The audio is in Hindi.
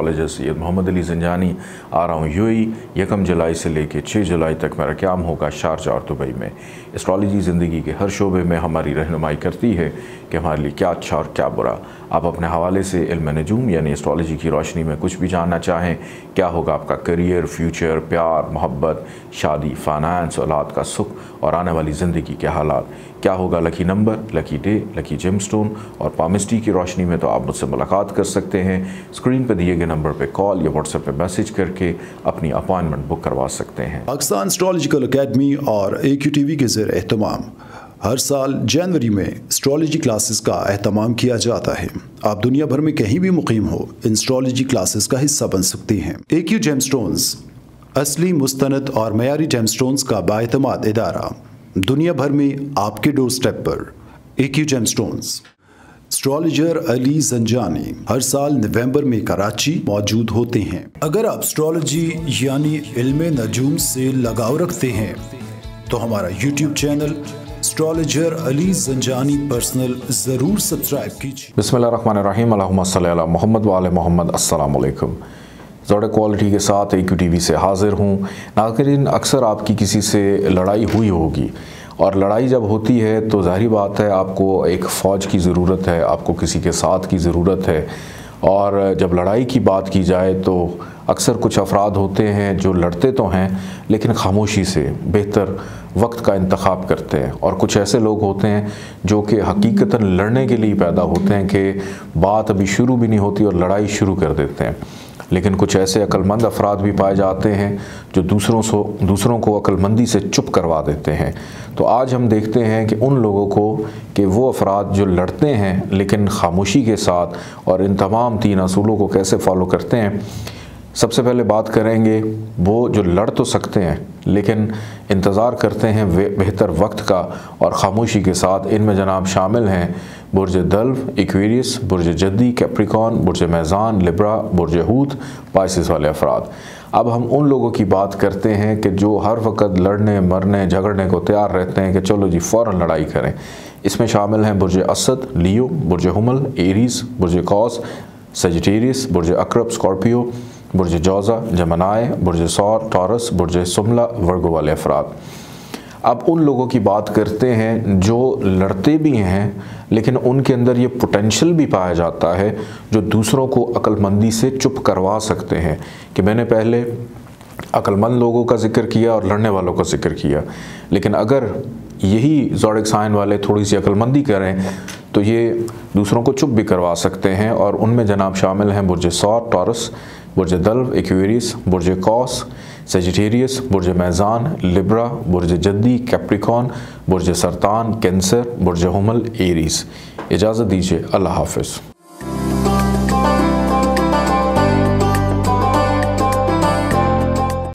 एस्ट्रोलॉजर सैयद मोहम्मद अली जंजानी आ रहा हूँ यूई यकम जुलाई से लेकर छः जुलाई तक मेरा क्याम होगा शारजा और दुबई में। एस्ट्रोलॉजी ज़िंदगी के हर शोबे में हमारी रहनुमाई करती है कि हमारे लिए क्या अच्छा और क्या बुरा। आप अपने हवाले से इल्म नजूम, यानी एस्ट्रोलॉजी की रोशनी में कुछ भी जानना चाहें, क्या होगा आपका करियर, फ्यूचर, प्यार, मोहब्बत, शादी, फाइनेंस, औलाद का सुख और आने वाली ज़िंदगी के हालात। क्या होगा lucky number, lucky day, lucky gem stone और पामिस्ट्री की रोशनी में तो आप मुझसे मुलाकात कर सकते हैं। स्क्रीन पर दिए गए नंबर पर कॉल या व्हाट्सएप पर मैसेज करके अपनी अपॉइंटमेंट बुक करवा सकते हैं। पाकिस्तान एस्ट्रोलॉजिकल अकेडमी और ए क्यू टी वी के जेर अहतमाम हर साल जनवरी में एस्ट्रोलॉजी क्लासेस का अहतमाम किया जाता है। आप दुनिया भर में कहीं भी मुकीम हो एस्ट्रोलॉजी क्लासेस का हिस्सा बन सकते हैं। ए क्यू जेमस्टोन्स असली मुस्तनद और मयारी जेमस्टोन्स का बातमाद इदारा। दुनिया भर में आपके डोर स्टेप पर। A Q gemstones astrologer Ali Zanjani हर साल नवंबर में कराची मौजूद होते हैं। अगर आप एस्ट्रोलॉजी यानी इल्म नजूम से लगाव रखते हैं तो हमारा YouTube channel astrologer Ali Zanjani personal ज़रूर सब्सक्राइब कीजिए। बसमीम मोहम्मद वाल मोहम्मद, अस्सलाम वालेकुम ज़्यादा क्वालिटी के साथ ए टी वी से हाज़िर हूँ। नाजरीन, अक्सर आपकी किसी से लड़ाई हुई होगी। और लड़ाई जब होती है तो ज़ाहिर बात है आपको एक फ़ौज की ज़रूरत है, आपको किसी के साथ की ज़रूरत है। और जब लड़ाई की बात की जाए तो अक्सर कुछ अफराद होते हैं जो लड़ते तो हैं, लेकिन खामोशी से बेहतर वक्त का इंतखब करते हैं। और कुछ ऐसे लोग होते हैं जो कि हकीकता लड़ने के लिए पैदा होते हैं कि बात अभी शुरू भी नहीं होती और लड़ाई शुरू कर देते हैं। लेकिन कुछ ऐसे अक्लमंद अफराद भी पाए जाते हैं जो दूसरों से, दूसरों को अक्लमंदी से चुप करवा देते हैं। तो आज हम देखते हैं कि उन लोगों को कि वो अफराद जो लड़ते हैं लेकिन खामोशी के साथ और इन तमाम तीन असूलों को कैसे फॉलो करते हैं सबसे पहले बात करेंगे वो जो लड़ तो सकते हैं, लेकिन इंतज़ार करते हैं बेहतर वक्त का और ख़ामोशी के साथ इनमें जनाब शामिल हैं बुरज दल्व इक्वेरियस, बुरज जद्दी, कैप्रिकॉन, बुरज मैज़ान, लिब्रा, बुरज हूत पाइसिस वाले अफराद। अब हम उन लोगों की बात करते हैं कि जो हर वक्त लड़ने, मरने, झगड़ने को तैयार रहते हैं कि चलो जी फ़ौर लड़ाई करें। इसमें शामिल हैं बुरज असद, लियो, बुरज हमल एरीज बुरज कौस, सजिटेरियस, बुरज अक्रब, स्कॉर्पियो बुरज जौज़ा जमनाए बुरज सौर टॉरस बुरज सुमला वर्गो वाले अफराद। अब उन लोगों की बात करते हैं जो लड़ते भी हैं, लेकिन उनके अंदर ये पोटेंशियल भी पाया जाता है जो दूसरों को अक्लमंदी से चुप करवा सकते हैं। कि मैंने पहले अक्लमंद लोगों का ज़िक्र किया और लड़ने वालों का ज़िक्र किया। लेकिन अगर यही जोड़िक साइन वाले थोड़ी सी अक्लमंदी करें तो ये दूसरों को चुप भी करवा सकते हैं और उनमें जनाब शामिल हैं बुरज सौर टॉरस बुरज दल्व एक्वेरियस बुरज कॉस सेजिटेरियस बुरज मैज़ान लिब्रा बुरज जद्दी कैप्रिकॉन बुरज सरतान कैंसर बुरज हमल एरीस इजाज़त दीजिए अल्लाह हाफिज़।